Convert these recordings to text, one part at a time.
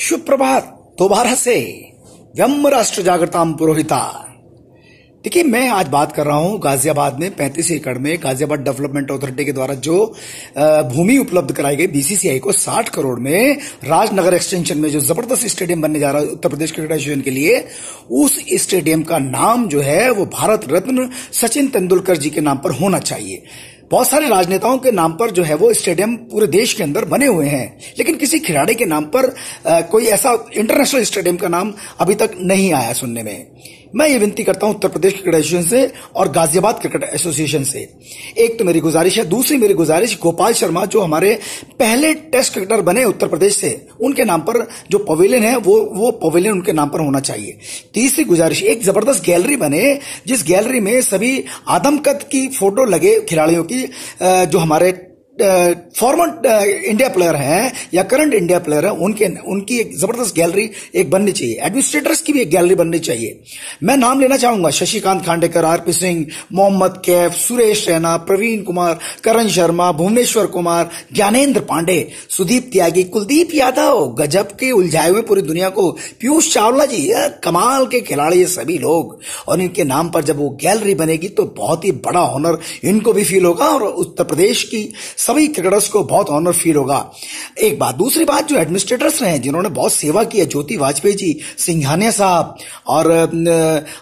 सुप्रभात, दोबारा से व्यम राष्ट्र जागृताम पुरोहिता। देखिए, मैं आज बात कर रहा हूँ गाजियाबाद में 35 एकड़ में गाजियाबाद डेवलपमेंट अथॉरिटी के द्वारा जो भूमि उपलब्ध कराई गई बीसीसीआई को 60 करोड़ में राजनगर एक्सटेंशन में जो ज़बरदस्त स्टेडियम बनने जा रहा है उत्तर प्रदेश क्रिकेट एसोसिएशन के लिए, उस स्टेडियम का नाम जो है वो भारत रत्न सचिन तेंदुलकर जी के नाम पर होना चाहिए। बहुत सारे राजनेताओं के नाम पर जो है वो स्टेडियम पूरे देश के अंदर बने हुए हैं। लेकिन किसी खिलाड़ी के नाम पर आ, कोई ऐसा इंटरनेशनल स्टेडियम का नाम अभी तक नहीं आया सुनने में। मैं ये विनती करता हूँ उत्तर प्रदेश क्रिकेट एसोसिएशन से और गाजियाबाद क्रिकेट एसोसिएशन से। एक तो मेरी गुजारिश है दूसरी मेरी गुजारिश गोपाल शर्मा जो हमारे पहले टेस्ट क्रिकेटर बने उत्तर प्रदेश से उनके नाम पर जो पवेलियन है वो वो पवेलियन उनके नाम पर होना चाहिए। तीसरी गुजारिश एक ज़बरदस्त गैलरी बने जिस गैलरी में सभी आदमकद की फ़ोटो लगे खिलाड़ियों की जो हमारे फॉर्मर इंडिया प्लेयर हैं या करंट इंडिया प्लेयर है, उनके, उनकी एक ज़बरदस्त गैलरी एक बननी चाहिए। एडमिनिस्ट्रेटर्स की भी एक गैलरी बननी चाहिए। मैं नाम लेना चाहूँगा शशिकांत खांडेकर, आरपी सिंह, मोहम्मद कैफ, सुरेश रैना, प्रवीण कुमार, करण शर्मा, भुवनेश्वर कुमार ज्ञानेन्द्र पांडे, सुदीप त्यागी, कुलदीप यादव, गजब के उलझाए हुए पूरी दुनिया को, पीयूष चावला जी कमाल के खिलाड़ी सभी लोग। और इनके नाम पर जब वो गैलरी बनेगी तो बहुत ही बड़ा ऑनर इनको भी फील होगा और उत्तर प्रदेश की सभी क्रिकेटर्स को बहुत ऑनर फील होगा। एक बात, दूसरी बात, जो एडमिनिस्ट्रेटर्स रहे जिन्होंने बहुत सेवा की है, ज्योति वाजपेयी जी, सिंघानिया साहब, और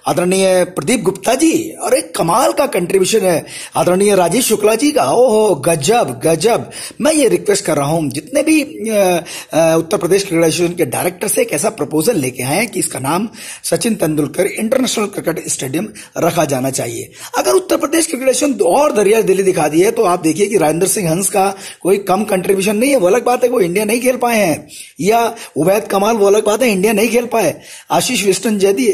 आदरणीय प्रदीप गुप्ता जी, और एक कमाल का कंट्रीब्यूशन है, आदरणीय राजेश शुक्ला जी का। ओहो, गजब गजब। मैं ये रिक्वेस्ट कर रहा हूँ, जितने भी उत्तर प्रदेश क्रिकेट एसोसिएशन के डायरेक्टर से एक ऐसा प्रपोजल लेके आए कि इसका नाम Sachin Tendulkar international cricket stadium रखा जाना चाहिए। अगर उत्तर प्रदेश क्रिकेट एसोसिएशन और दरिया दिल्ली दिखा दी है तो आप देखिए कि राजेंद्र सिंह हंस का कोई कम कंट्रीब्यूशन नहीं है, वो अलग बात है, वो इंडिया नहीं खेल पाए हैं। या उबैद कमाल, वो अलग बात है इंडिया नहीं खेल पाए। आशीष विस्टन जैदी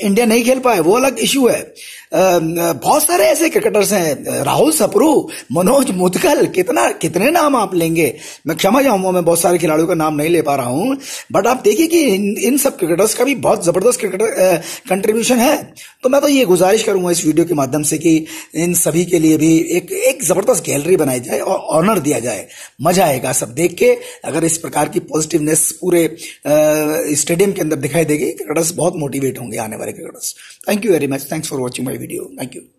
इंडिया नहीं खेल पाए, वो अलग इशू है। बहुत सारे ऐसे क्रिकेटर्स हैं। राहुल सपरू मनोज मुदगल कितना कितने नाम आप लेंगे? मैं क्षमा चाहूँगा मैं बहुत सारे खिलाड़ियों का नाम नहीं ले पा रहा हूँ। बट आप देखिए कि इन, इन सब क्रिकेटर्स का भी बहुत ज़बरदस्त क्रिकेटर कंट्रीब्यूशन है। तो मैं तो ये गुजारिश करूँगा इस वीडियो के माध्यम से कि इन सभी के लिए भी एक एक ज़बरदस्त गैलरी बनाई जाए और ऑनर दिया जाए। मज़ा आएगा सब देख के। अगर इस प्रकार की पॉजिटिवनेस पूरे स्टेडियम के अंदर दिखाई देगी क्रिकेटर्स बहुत मोटिवेट होंगे आने वाले cricketers thank you very much thanks for watching my video. Thank you.